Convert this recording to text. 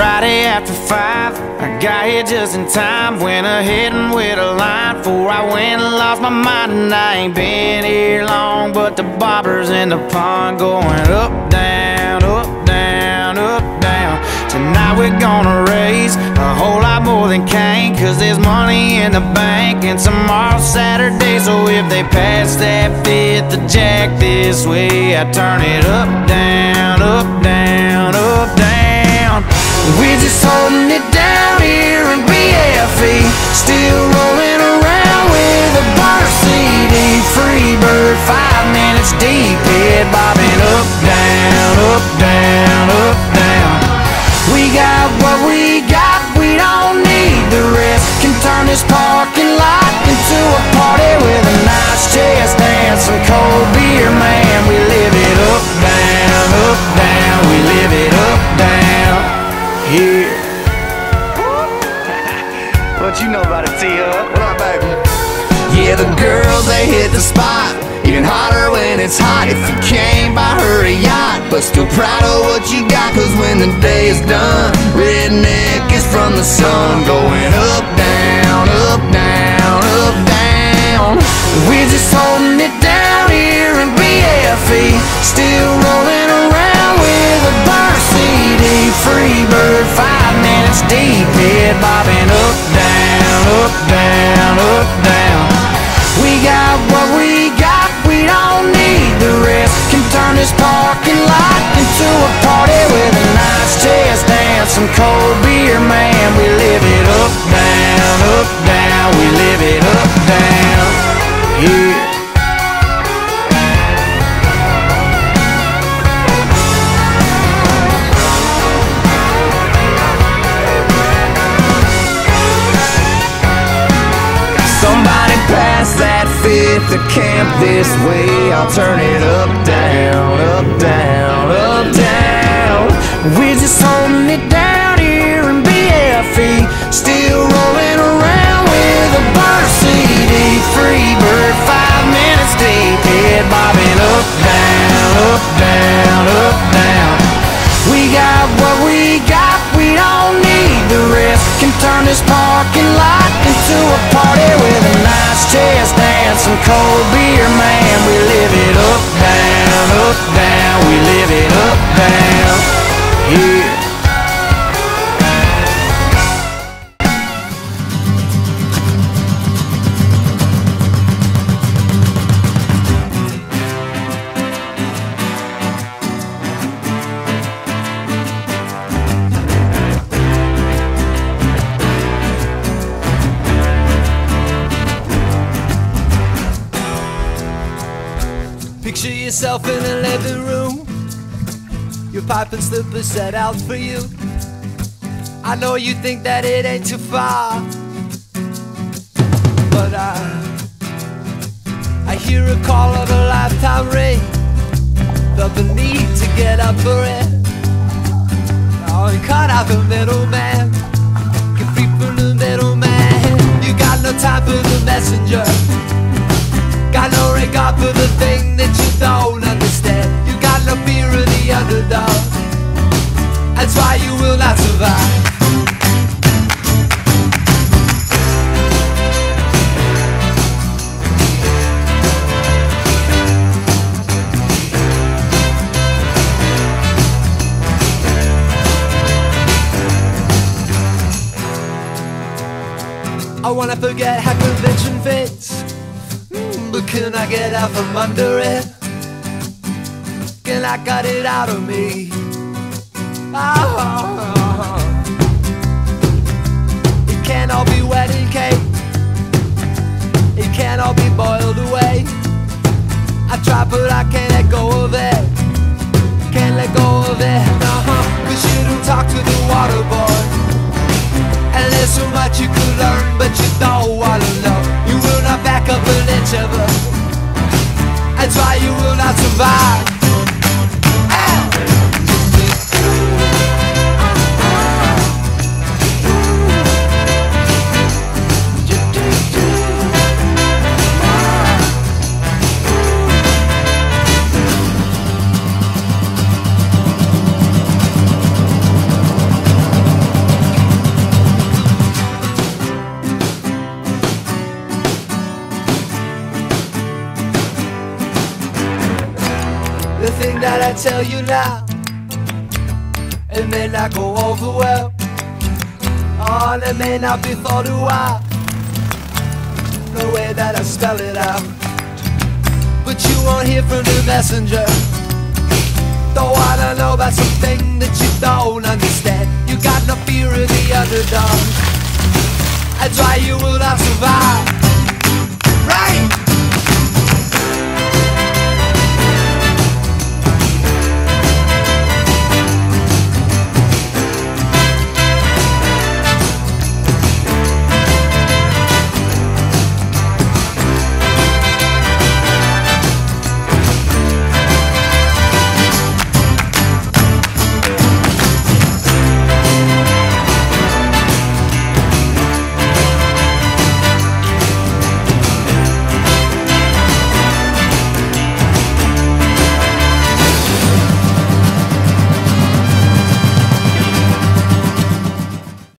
Friday after five, I got here just in time. Went ahead and with a line before I went and lost my mind. And I ain't been here long, but the bobbers in the pond going up, down, up, down, up, down. Tonight we're gonna raise a whole lot more than Cain, cause there's money in the bank. And tomorrow's Saturday, so if they pass that fifth of Jack this way, I turn it up, down, up, down, up, down. We're just holding it down here in BFE. Still rolling around with a bar CD. Free bird, five minutes deep. Head bobbing up, down, up, down, up, down. We got what we got, we don't need the rest. Can turn this parking lot into a party with a nice chest dance, some cold beer, man. We live it up, down, up, down. Girls, they hit the spot. Even hotter when it's hot if you came by her a yacht. But still proud of what you got, cause when the day is done, redneck is from the sun. Going up, down, up, down, up, down. We're just holding it down here in BFE. Still rolling around with a bar CD. Free bird, five minutes deep. Head bobbing up, down, up, down, up, down. Fifth to camp this way. I'll turn it up, down, up, down, up, down. We're just holding it down here in BFE. Still rolling around with a bar CD. Free bird, five minutes deep. Head bobbing up, down, up, down, up, down. We got what we got, we don't need the rest. Can turn this parking lot into a party with a nice dance, some cold beer, man. We live it up, down, up, down. We live it up, down. Picture yourself in a living room. Your pipe and slippers set out for you. I know you think that it ain't too far. But I I hear a call of a lifetime ring. Felt the need to get up for it. Oh, and cut out the middleman. Get free from the middleman. You got no time for the messenger. You will not survive. I wanna forget how convention fits. Mm, But can I get out from under it? Can I cut it out of me? It be. It be boiled away. I try, but I can't let go of it. Can't let go of it. Uh-huh. Cause you don't talk to the water boy. And there's so much you could learn, but you don't wanna know. You will not back up an inch. That's why you will not survive. Tell you now. It may not go over well. Oh, and it may not be thought a while. The way that I spell it out. But you won't hear from the messenger. Though I Don't know about something that you don't understand. You got no fear of the underdog. That's why you will not survive.